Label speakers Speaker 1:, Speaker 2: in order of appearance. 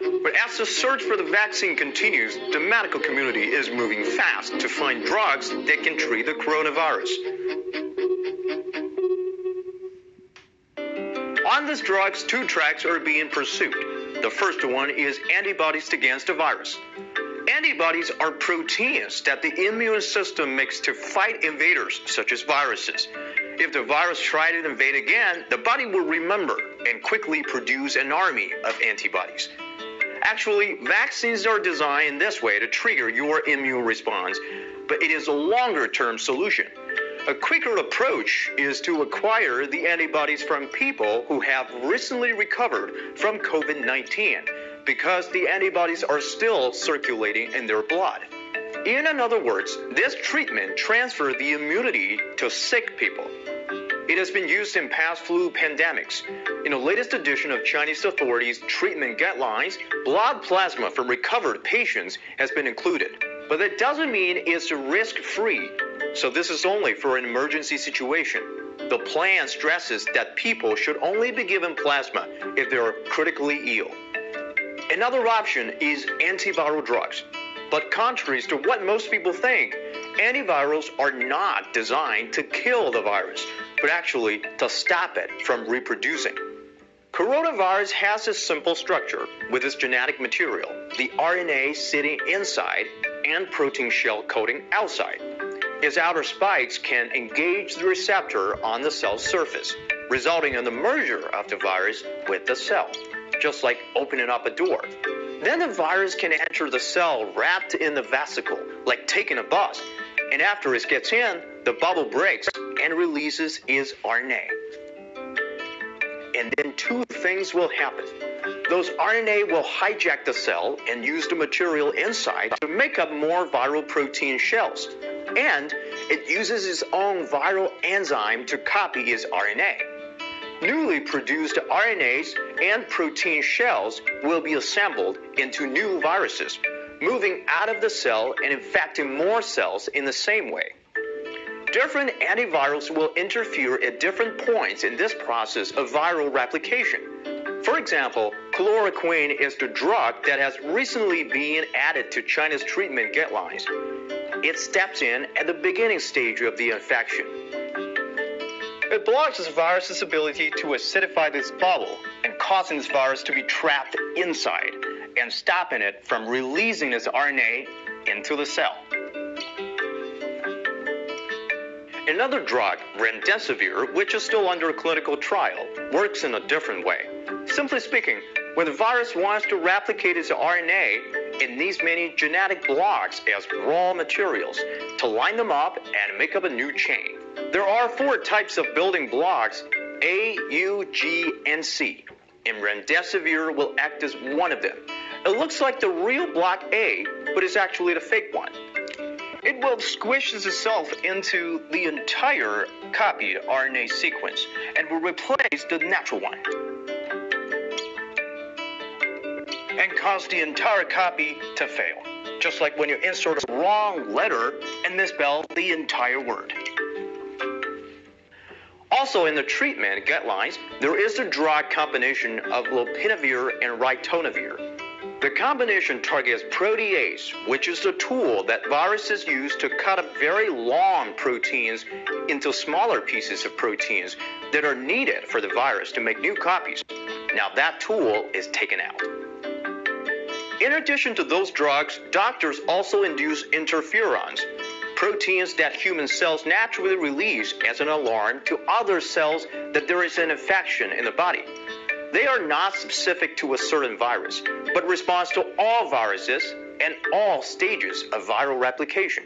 Speaker 1: But as the search for the vaccine continues, the medical community is moving fast to find drugs that can treat the coronavirus. On these drugs, two tracks are being pursued. The first one is antibodies against the virus. Antibodies are proteins that the immune system makes to fight invaders, such as viruses. If the virus tries to invade again, the body will remember and quickly produce an army of antibodies. Actually, vaccines are designed this way to trigger your immune response, but it is a longer term solution. A quicker approach is to acquire the antibodies from people who have recently recovered from COVID 19 because the antibodies are still circulating in their blood. In other words, this treatment transfers the immunity to sick people. It has been used in past flu pandemics. In the latest edition of Chinese authorities' treatment guidelines, blood plasma from recovered patients has been included. But that doesn't mean it's risk free. So this is only for an emergency situation. The plan stresses that people should only be given plasma if they are critically ill. Another option is antiviral drugs. But contrary to what most people think, antivirals are not designed to kill the virus, but actually to stop it from reproducing. Coronavirus has a simple structure with its genetic material, the RNA sitting inside and protein shell coating outside. Its outer spikes can engage the receptor on the cell surface, resulting in the merger of the virus with the cell, just like opening up a door. Then the virus can enter the cell wrapped in the vesicle, like taking a bus. And after it gets in, the bubble breaks and releases its RNA. And then two things will happen. Those RNA will hijack the cell and use the material inside to make up more viral protein shells. And it uses its own viral enzyme to copy its RNA. Newly produced RNAs and protein shells will be assembled into new viruses, moving out of the cell and infecting more cells in the same way. Different antivirals will interfere at different points in this process of viral replication. For example, chloroquine is the drug that has recently been added to China's treatment guidelines. It steps in at the beginning stage of the infection. It blocks this virus's ability to acidify this bubble and causing this virus to be trapped inside and stopping it from releasing its RNA into the cell. Another drug, remdesivir, which is still under clinical trial, works in a different way. Simply speaking, when the virus wants to replicate its RNA, it needs many genetic blocks as raw materials to line them up and make up a new chain. There are four types of building blocks A, U, G, and C, and remdesivir will act as one of them. It looks like the real block A, but it's actually the fake one. It will squish itself into the entire copied RNA sequence and will replace the natural one. And cause the entire copy to fail. Just like when you insert a wrong letter and misspell the entire word. Also, in the treatment guidelines, there is a drug combination of lopinavir and ritonavir. The combination targets protease, which is the tool that viruses use to cut up very long proteins into smaller pieces of proteins that are needed for the virus to make new copies. Now, that tool is taken out. In addition to those drugs, doctors also induce interferons, proteins that human cells naturally release as an alarm to other cells that there is an infection in the body. They are not specific to a certain virus, but responds to all viruses and all stages of viral replication.